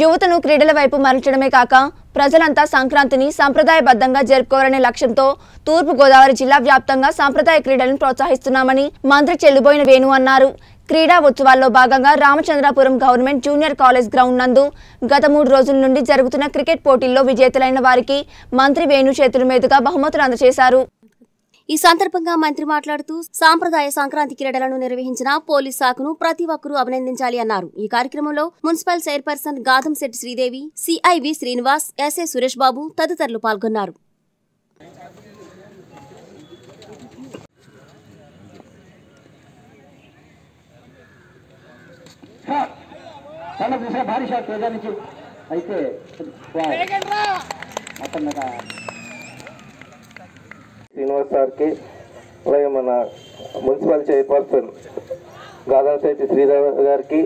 యువతను క్రీడల వైపు మరల్చడమే కాక ప్రజలంతా సంక్రాంతిని సంప్రదాయబద్ధంగా జరుపుకోవాలనే లక్ష్యంతో తూర్పు గోదావరి జిల్లా వ్యాప్తంగా సంప్రదాయ క్రీడలను ప్రోత్సహిస్తున్నామని మంత్రి చెల్లుబోయిన వేణు అన్నారు. క్రీడా ఉత్సవాల్లో భాగంగా Ramachandrapuram government junior college ground నందు గత మూడు రోజుల నుండి జరుగుతున్న క్రికెట్ పోటీల్లో విజేతలైన వారికి మంత్రి వేణు చేతుల మీదుగా బహుమతులు అందజేశారు. ఈ సందర్భంగా మంత్రి మాట్లాడుతూ సాంప్రదాయ సంక్రాంతి క్రీడలను నిర్వహించిన పోలీస్ శాఖను ప్రతి ఒక్కరూ అభినందించాలి అన్నారు. ఈ కార్యక్రమంలో municipal chairperson Gadamsetti Sridevi CI V Srinivas SA Suresh Babu తదితరులు పాల్గొన్నారు. చాలా చూసా భారీ షాట్ నుంచి అయితే మొత్తం మీద శ్రీనివాస్ సార్కి అలాగే మన మున్సిపల్ చైర్పర్సన్ గాదంశెట్టి శ్రీధర్ గారికి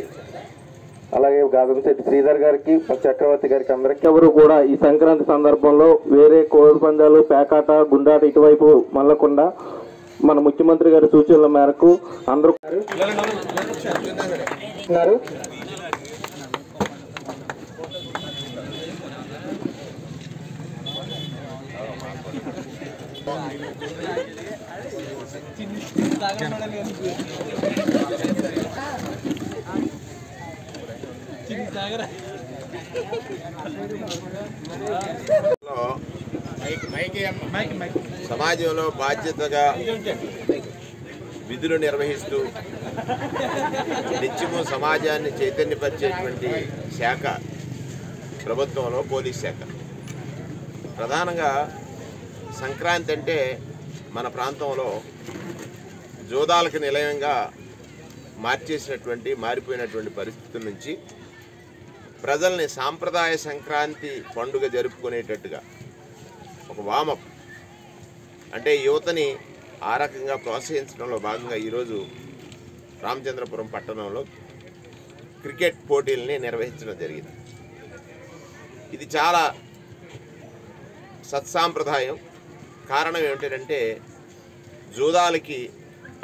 అలాగే గాదంశెట్టి శ్రీధర్ గారికి చక్రవర్తి గారికి అందరికీ. ఎవరు కూడా ఈ సంక్రాంతి సందర్భంలో వేరే కోడి పందాలు పేకాట గుండాట ఇటువైపు మళ్ళకుండా మన ముఖ్యమంత్రి గారి సూచనల మేరకు అందరూ సమాజంలో బాధ్యతగా విధులు నిర్వహిస్తూ నిత్యము సమాజాన్ని చైతన్యపరిచేటువంటి శాఖ ప్రభుత్వంలో పోలీస్ శాఖ. ప్రధానంగా సంక్రాంతి అంటే మన ప్రాంతంలో జోదాలకు నిలయంగా మార్చేసినటువంటి మారిపోయినటువంటి పరిస్థితుల నుంచి ప్రజల్ని సాంప్రదాయ సంక్రాంతి పండుగ జరుపుకునేటట్టుగా ఒక వామప్ అంటే యువతని ఆ రకంగా ప్రోత్సహించడంలో భాగంగా ఈరోజు రామచంద్రపురం పట్టణంలో క్రికెట్ పోటీల్ని నిర్వహించడం జరిగింది. ఇది చాలా సత్సాంప్రదాయం. కారణం ఏమిటంటే జూదాలకి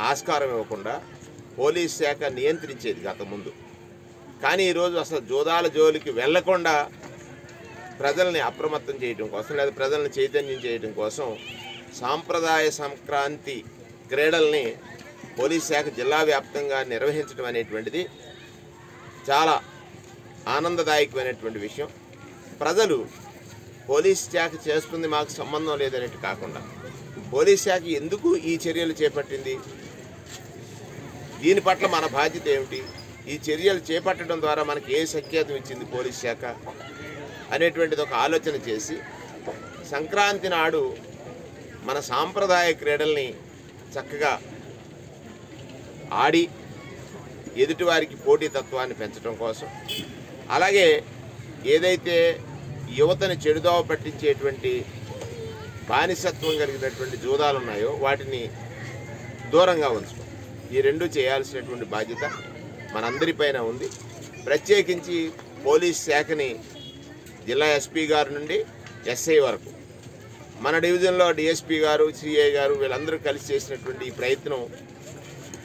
ఆస్కారం ఇవ్వకుండా పోలీస్ శాఖ నియంత్రించేది గత ముందు. కానీ ఈరోజు అసలు జూదాల జోలికి వెళ్ళకుండా ప్రజల్ని అప్రమత్తం చేయడం కోసం లేదా ప్రజల్ని చైతన్యం చేయడం కోసం సాంప్రదాయ సంక్రాంతి క్రీడల్ని పోలీస్ శాఖ జిల్లా వ్యాప్తంగా నిర్వహించడం అనేటువంటిది చాలా ఆనందదాయకమైనటువంటి విషయం. ప్రజలు పోలీస్ శాఖ చేస్తుంది మాకు సంబంధం లేదనేట్టు కాకుండా. పోలీస్ శాఖ ఎందుకు ఈ చర్యలు చేపట్టింది? దీని పట్ల మన బాధ్యత ఏమిటి? ఈ చర్యలు చేపట్టడం ద్వారా మనకి ఏ సంకేతం ఇచ్చింది పోలీస్ శాఖ? అనేటువంటిది ఒక ఆలోచన చేసి సంక్రాంతి నాడు మన సాంప్రదాయ క్రీడల్ని చక్కగా ఆడి ఎదుటివారికి పోటీతత్వాన్ని పెంచడం కోసం. అలాగే ఏదైతే యువతని చెడుదోవ పట్టించేటువంటి బానిసత్వం కలిగినటువంటి జూదాలు ఉన్నాయో వాటిని దూరంగా ఉంచడం ఈ రెండు చేయాల్సినటువంటి బాధ్యత మనందరిపైన ఉంది. ప్రత్యేకించి పోలీస్ శాఖని జిల్లా ఎస్పీ గారి నుండి ఎస్ఐ వరకు. మన డివిజన్లో డిఎస్పీ గారు సిఐ గారు వీళ్ళందరూ కలిసి చేసినటువంటి ఈ ప్రయత్నం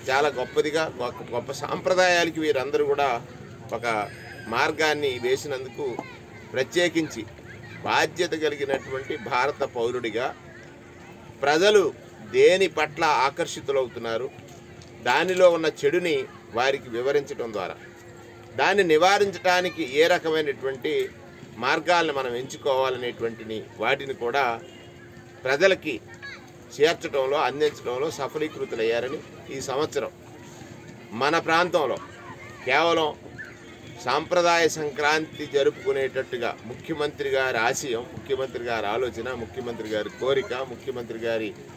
చాలా గొప్పదిగా గొప్ప సాంప్రదాయాలకి వీరందరూ కూడా ఒక మార్గాన్ని వేసినందుకు ప్రత్యేకించి బాధ్యత కలిగినటువంటి భారత పౌరుడిగా ప్రజలు దేని పట్ల ఆకర్షితులవుతున్నారు దానిలో ఉన్న చెడుని వారికి వివరించడం ద్వారా. దాన్ని నివారించడానికి ఏ రకమైనటువంటి మార్గాలను మనం ఎంచుకోవాలనేటువంటిని వాటిని కూడా ప్రజలకి చేర్చడంలో అందించడంలో సఫలీకృతులయ్యారని ఈ సంవత్సరం మన ప్రాంతంలో కేవలం సాంప్రదాయ సంక్రాంతి జరుపుకునేటట్టుగా ముఖ్యమంత్రి గారి ఆశయం ముఖ్యమంత్రి గారి ఆలోచన ముఖ్యమంత్రి గారి కోరిక ముఖ్యమంత్రి గారి